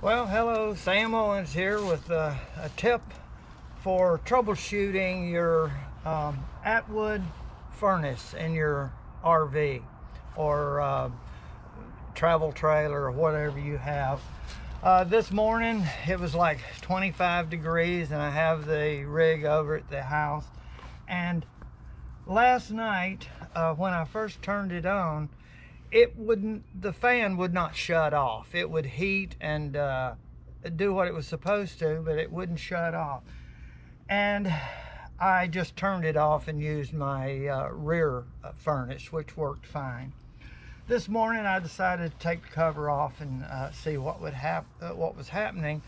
Well, hello, Sam Owens here with uh, a tip for troubleshooting your um, Atwood furnace in your RV or uh, travel trailer or whatever you have. Uh, this morning it was like 25 degrees and I have the rig over at the house and last night uh, when I first turned it on it wouldn't the fan would not shut off. It would heat and uh, do what it was supposed to but it wouldn't shut off. And I just turned it off and used my uh, rear uh, furnace which worked fine. This morning I decided to take the cover off and uh, see what would hap uh, what was happening.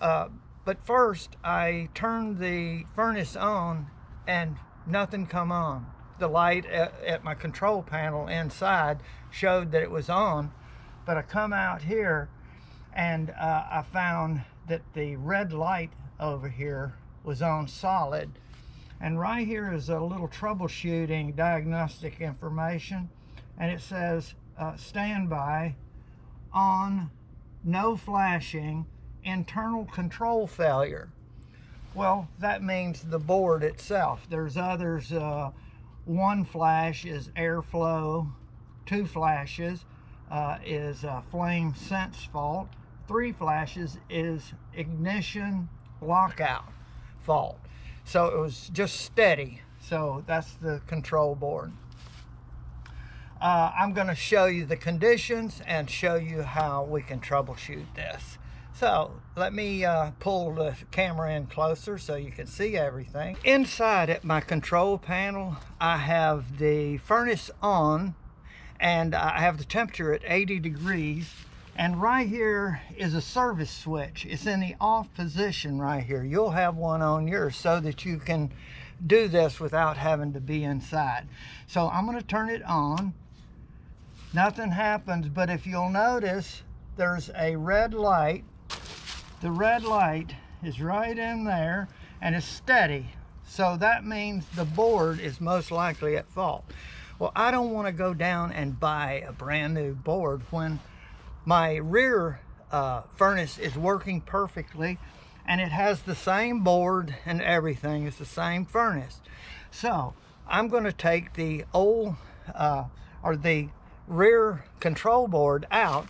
Uh, but first I turned the furnace on and nothing come on the light at, at, my control panel inside showed that it was on but I come out here and uh, I found that the red light over here was on solid. And right here is a little troubleshooting diagnostic information and it says uh, standby on no flashing internal control failure. Well that means the board itself. There's others uh, one flash is airflow, two flashes uh, is flame sense fault, three flashes is ignition lockout fault. So it was just steady. So that's the control board. Uh, I'm going to show you the conditions and show you how we can troubleshoot this. So let me uh, pull the camera in closer so you can see everything. Inside at my control panel, I have the furnace on and I have the temperature at 80 degrees. And right here is a service switch. It's in the off position right here. You'll have one on yours so that you can do this without having to be inside. So I'm gonna turn it on. Nothing happens, but if you'll notice, there's a red light the red light is right in there and it's steady. So that means the board is most likely at fault. Well, I don't want to go down and buy a brand new board when my rear uh, furnace is working perfectly and it has the same board and everything. It's the same furnace. So I'm going to take the old uh, or the rear control board out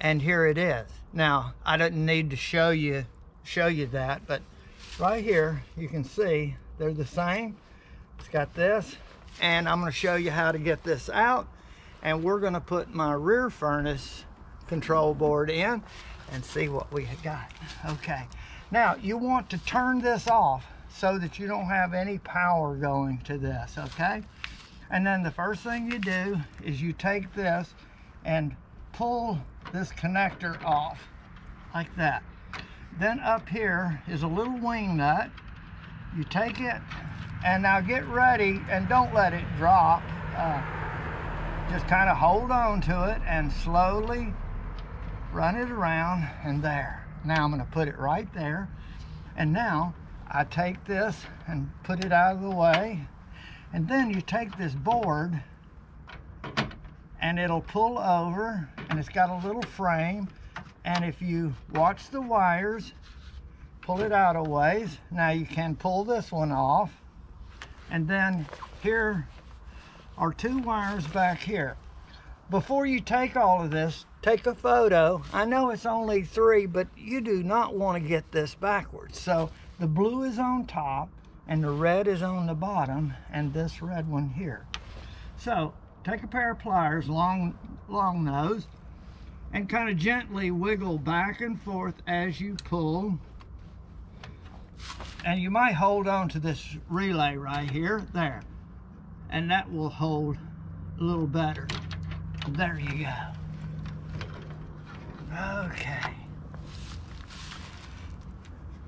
and here it is. Now, I didn't need to show you show you that, but right here you can see they're the same. It's got this, and I'm going to show you how to get this out, and we're going to put my rear furnace control board in and see what we got. Okay, now you want to turn this off so that you don't have any power going to this, okay? And then the first thing you do is you take this and pull this connector off like that. Then up here is a little wing nut. You take it and now get ready and don't let it drop. Uh, just kind of hold on to it and slowly run it around and there. Now I'm going to put it right there. And now I take this and put it out of the way. And then you take this board and it'll pull over and it's got a little frame. And if you watch the wires pull it out a ways. Now you can pull this one off. And then here are two wires back here. Before you take all of this take a photo. I know it's only three but you do not want to get this backwards. So the blue is on top and the red is on the bottom and this red one here. So take a pair of pliers, long, long nose, and kind of gently wiggle back and forth as you pull. And you might hold on to this relay right here, there. And that will hold a little better. There you go. Okay.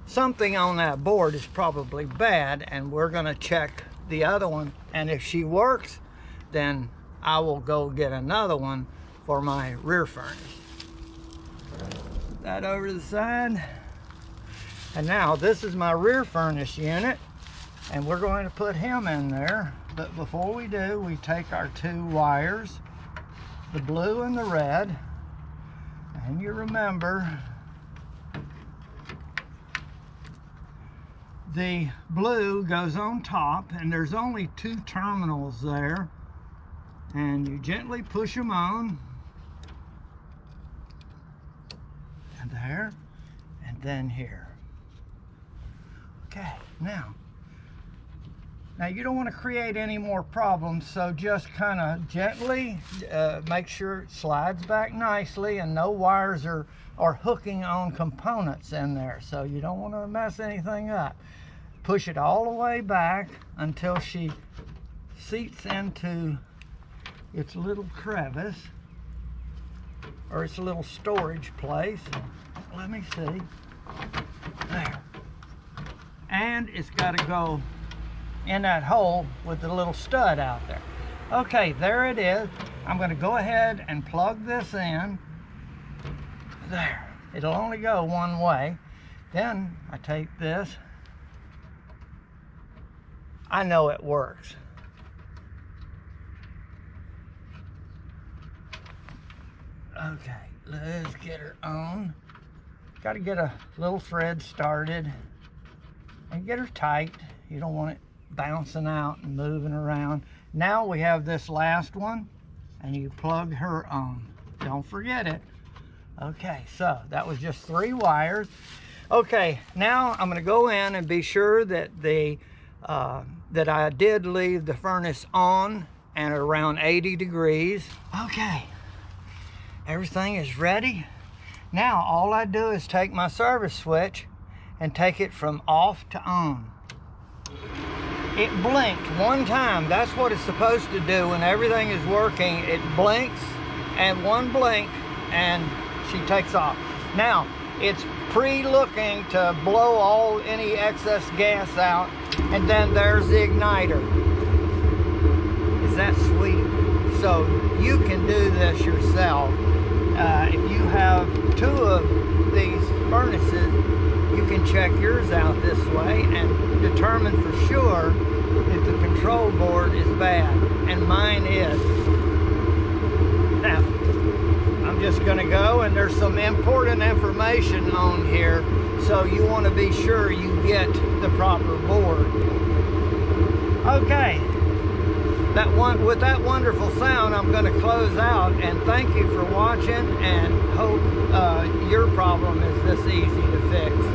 Something on that board is probably bad and we're gonna check the other one. And if she works, then I will go get another one for my rear furnace. Put that over the side. And now this is my rear furnace unit and we're going to put him in there. But before we do, we take our two wires, the blue and the red, And you remember the blue goes on top and there's only two terminals there and you gently push them on. And there. And then here. Okay now. Now you don't want to create any more problems so just kind of gently uh, make sure it slides back nicely and no wires are are hooking on components in there. So you don't want to mess anything up. Push it all the way back until she seats into its a little crevice or its a little storage place. Let me see. There. And it's got to go in that hole with the little stud out there. Okay, there it is. I'm going to go ahead and plug this in. There. It'll only go one way. Then I take this I know it works. Okay, let's get her on. Got to get a little thread started and get her tight. You don't want it bouncing out and moving around. Now we have this last one and you plug her on. Don't forget it. Okay, so that was just three wires. Okay, now I'm gonna go in and be sure that the uh, that I did leave the furnace on and around 80 degrees. Okay, everything is ready. Now all I do is take my service switch and take it from off to on. It blinked one time. That's what it's supposed to do when everything is working. It blinks and one blink and she takes off. Now, it's pre-looking to blow all any excess gas out and then there's the igniter is that sweet so you can do this yourself uh, if you have two of these furnaces you can check yours out this way and determine for sure if the control board is bad. And mine is. Now I'm just going to go and there's some important information on here so you want to be sure you get the proper board. Okay, that one with that wonderful sound I'm going to close out and thank you for watching and hope uh, your problem is this easy to fix.